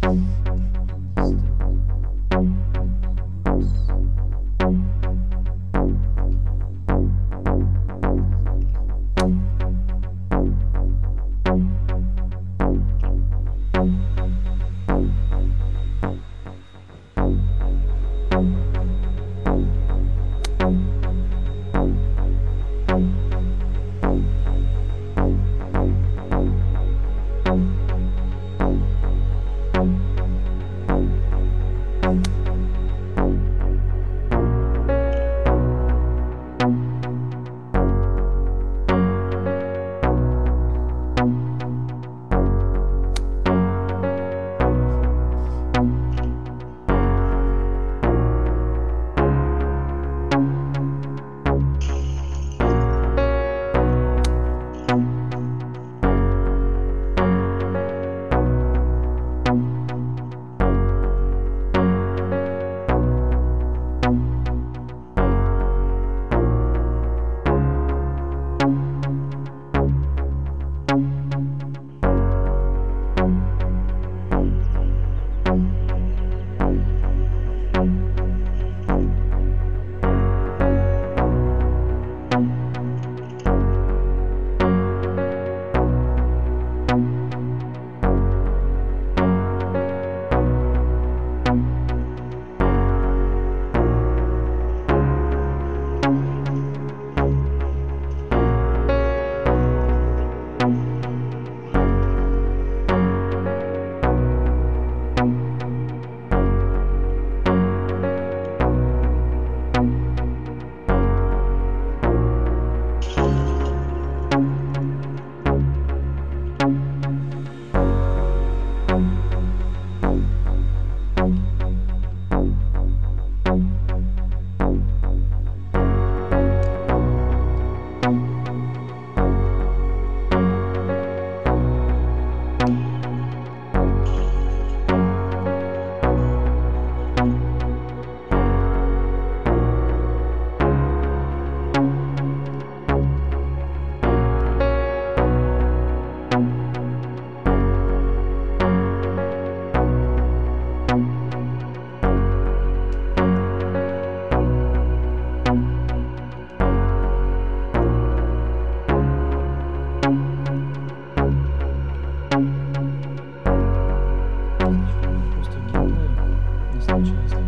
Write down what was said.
Bye. Cheers.